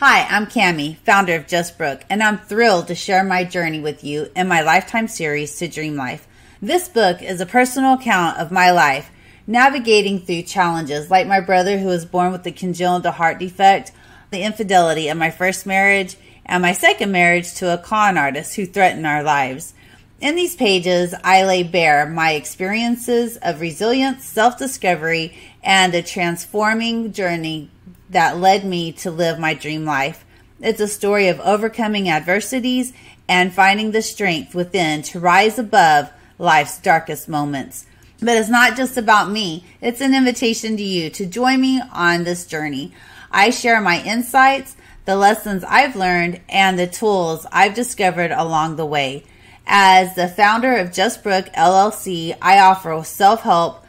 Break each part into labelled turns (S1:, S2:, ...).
S1: Hi, I'm Kami, founder of Just Brooke, and I'm thrilled to share my journey with you in my lifetime series to Dream Life. This book is a personal account of my life, navigating through challenges like my brother who was born with a congenital heart defect, the infidelity of my first marriage, and my second marriage to a con artist who threatened our lives. In these pages, I lay bare my experiences of resilience, self discovery, and a transforming journey that led me to live my dream life. It's a story of overcoming adversities and finding the strength within to rise above life's darkest moments. But it's not just about me, it's an invitation to you to join me on this journey. I share my insights, the lessons I've learned, and the tools I've discovered along the way. As the founder of Just Brooke LLC, I offer self help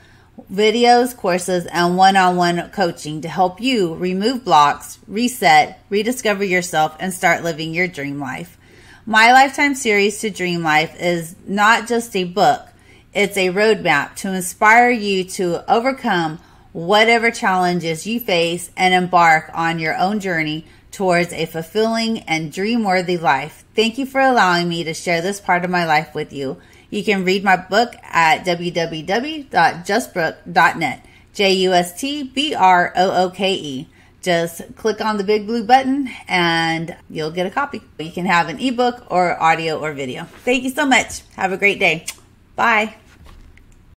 S1: videos, courses, and one on one coaching to help you remove blocks, reset, rediscover yourself, and start living your dream life. My Lifetime series to Dream Life is not just a book, it's a roadmap to inspire you to overcome whatever challenges you face and embark on your own journey towards a fulfilling and dream worthy life. Thank you for allowing me to share this part of my life with you. You can read my book at www.justbrooke.net. J U S T B R O O K E. Just click on the big blue button and you'll get a copy. You can have an ebook or audio or video. Thank you so much. Have a great day. Bye.